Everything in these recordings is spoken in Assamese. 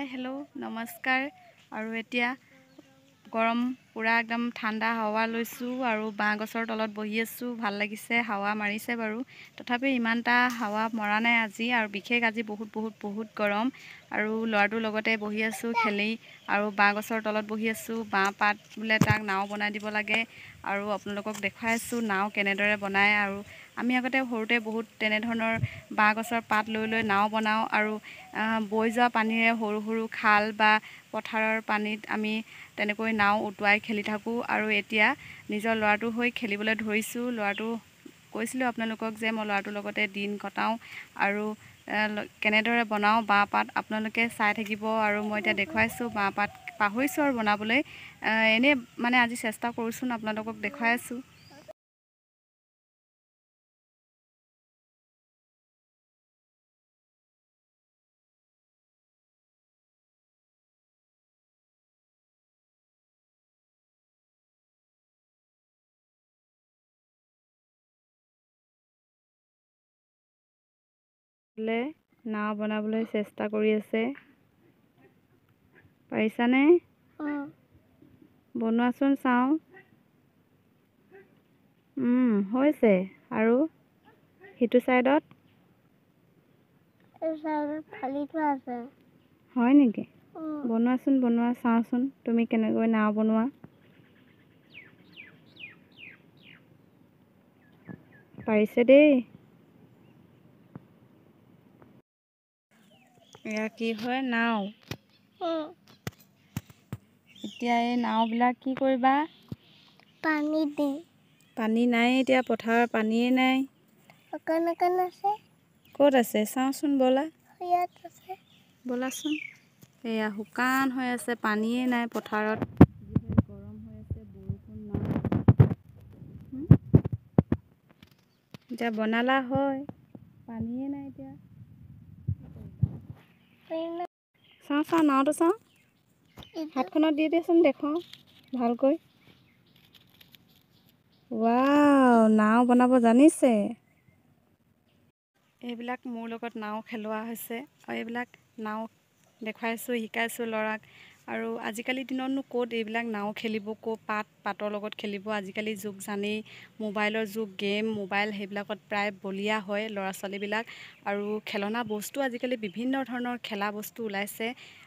হাই হেল্ল' নমস্কাৰ। আৰু এতিয়া গৰম পূৰা একদম ঠাণ্ডা হাৱা লৈছোঁ আৰু বাঁহ গছৰ তলত বহি আছোঁ। ভাল লাগিছে হাৱা মাৰিছে বাৰু। তথাপি ইমান এটা হাৱা মৰা নাই আজি আৰু বিশেষ আজি বহুত বহুত বহুত গৰম। আৰু ল'ৰাটোৰ লগতে বহি আছোঁ খেলি আৰু বাঁহ গছৰ তলত বহি আছোঁ। বাঁহ পাত বোলে তাক নাও বনাই দিব লাগে। আৰু আপোনালোকক দেখুৱাই আছোঁ নাও কেনেদৰে বনায় আৰু আমি আগতে সৰুতে বহুত তেনেধৰণৰ বাঁহ গছৰ পাত লৈ লৈ নাও বনাওঁ আৰু বৈ যোৱা পানীৰে সৰু সৰু খাল বা পথাৰৰ পানীত আমি তেনেকৈ নাও উটুৱাই খেলি থাকোঁ আৰু এতিয়া নিজৰ ল'ৰাটোৰ হৈ খেলিবলৈ ধৰিছোঁ। ল'ৰাটো কৈছিলোঁ আপোনালোকক যে মই ল'ৰাটোৰ লগতে দিন কটাওঁ আৰু কেনেদৰে বনাওঁ বাঁহ পাত আপোনালোকে চাই থাকিব আৰু মই এতিয়া দেখুৱাইছোঁ বাঁহ পাত পাহৰিছোঁ আৰু বনাবলৈ। এনেই মানে আজি চেষ্টা কৰোঁচোন আপোনালোকক দেখুৱাই আছোঁ। নাও বনাবলৈ চেষ্টা কৰি আছে। পাৰিছানে? বনোৱাচোন চাওঁ। হৈছে। আৰু সিটো ছাইডত হয় নেকি? বনোৱাচোন বনোৱা চাওঁচোন। তুমি কেনেকৈ নাও বনোৱা? পাৰিছে দেই। এয়া কি হয় নাও। এতিয়া এই নাওবিলাক কি কৰিবা? পানী দিম। পানী নাই এতিয়া পথাৰৰ পানীয়ে নাই। অকণ অকণ আছে। ক'ত আছে? চাওঁচোন ব'লা। ইয়াত আছে। ব'লাচোন। এয়া শুকান হৈ আছে পানীয়ে নাই পথাৰত। গৰম হৈ আছে বৰষুণ নাই। এতিয়া বনালা হয় পানীয়ে নাই এতিয়া। চাওঁ চাওঁ নাওটো চাওঁ হাতখনত দি দিয়াচোন দেখুৱাওঁ। ভালকৈ। ৱাও নাও বনাব জানিছে। এইবিলাক মোৰ লগত নাও খেলোৱা হৈছে। আৰু এইবিলাক নাও দেখুৱাইছোঁ শিকাইছোঁ ল'ৰাক। আৰু আজিকালিৰ দিনতনো ক'ত এইবিলাক নাও খেলিব ক'ত পাত পাতৰ লগত খেলিব। আজিকালি যুগ জানেই মোবাইলৰ যুগ গেম মোবাইল সেইবিলাকত প্ৰায় বলিয়া হয় ল'ৰা ছোৱালীবিলাক আৰু খেলনা বস্তু আজিকালি বিভিন্ন ধৰণৰ খেলা বস্তু ওলাইছে।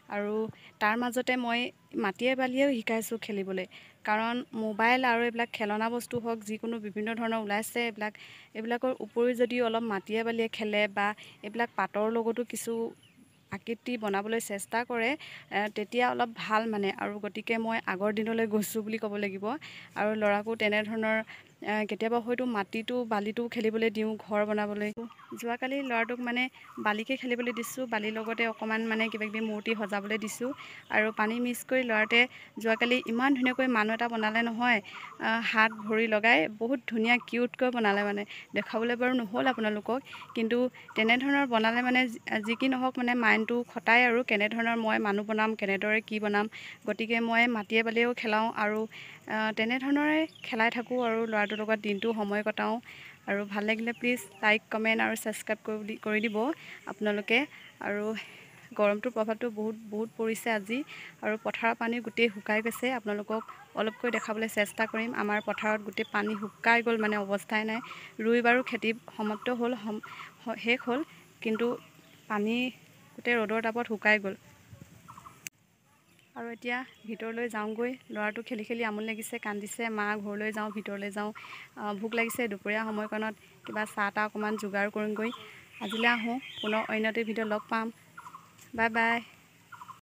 আৰু তাৰ মাজতে মই মাটিয়ে বালিয়েও শিকাইছোঁ খেলিবলৈ। কাৰণ মোবাইল আৰু এইবিলাক খেলনা বস্তু হওক যিকোনো বিভিন্ন ধৰণৰ ওলাইছে এইবিলাক এইবিলাকৰ উপৰিও যদি অলপ মাটিয়ে বালিয়ে খেলে বা এইবিলাক পাতৰ লগতো কিছু আকৃতি বনাবলৈ চেষ্টা কৰে তেতিয়া অলপ ভাল মানে। আৰু গতিকে মই আগৰ দিনলৈ গৈছোঁ বুলি ক'ব লাগিব। আৰু ল'ৰাকো তেনেধৰণৰ কেতিয়াবা হয়তো মাটিটো বালিটো খেলিবলৈ দিওঁ ঘৰ বনাবলৈ। যোৱাকালি ল'ৰাটোক মানে বালিকে খেলিবলৈ দিছোঁ বালিৰ লগতে অকণমান মানে কিবাকিবি মূৰ্তি সজাবলৈ দিছোঁ আৰু পানী মিক্স কৰি ল'ৰাটোৱে যোৱাকালি ইমান ধুনীয়াকৈ মানুহ এটা বনালে নহয় হাত ভৰি লগাই বহুত ধুনীয়া কিউটকৈ বনালে মানে। দেখুৱাবলৈ বাৰু নহ'ল আপোনালোকক কিন্তু তেনেধৰণৰ বনালে মানে যি কি নহওক মানে মাইণ্ডটো খটাই আৰু কেনেধৰণৰ মই মানুহ বনাম কেনেদৰে কি বনাম গতিকে মই মাটিয়ে বালিয়েও খেলাওঁ আৰু তেনেধৰণৰে খেলাই থাকোঁ আৰু ল'ৰাটোৰ লগত দিনটো সময় কটাওঁ। আৰু ভাল লাগিলে প্লিজ লাইক কমেণ্ট আৰু ছাবস্ক্ৰাইব কৰি কৰি দিব আপোনালোকে। আৰু গৰমটোৰ প্ৰভাৱটো বহুত বহুত পৰিছে আজি। আৰু পথাৰৰ পানী গোটেই শুকাই গৈছে। আপোনালোকক অলপকৈ দেখাবলৈ চেষ্টা কৰিম। আমাৰ পথাৰত গোটেই পানী শুকাই গ'ল মানে অৱস্থাই নাই। ৰুই বাৰু খেতি সমাপ্ত হ'ল শেষ হ'ল। কিন্তু পানী গোটেই ৰ'দৰ তাপত শুকাই গ'ল। আৰু এতিয়া ভিতৰলৈ যাওঁগৈ। ল'ৰাটো খেলি খেলি আমনি লাগিছে কান্দিছে। মা ঘৰলৈ যাওঁ ভিতৰলৈ যাওঁ। ভোক লাগিছে দুপৰীয়া সময়কণত। কিবা চাহ তাহ অকণমান যোগাৰ কৰিমগৈ। আজিলৈ আহোঁ। পুনৰ অন্য এটি ভিডিঅ' লগ পাম। Bye bye.